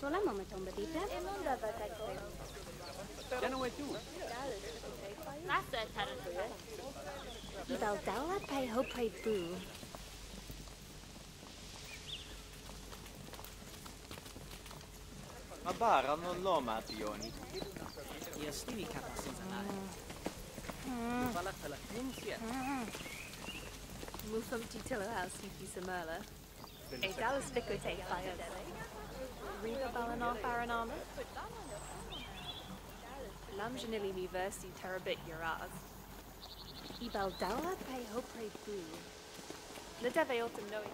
Solamo me tomba dita. Janaway too. Lasta tarantula. Ibal daula pay ho pray boo. Mabara non loma pioni. Ja stivi kapasitana. Pala pala kunsia. Musum titilo house hipi samala. E dallas fico te fire. Riva balano faranama. Lamjanili mi versi terabit yuraz. Ibal daula pay ho pray boo. Nadeve otum noi.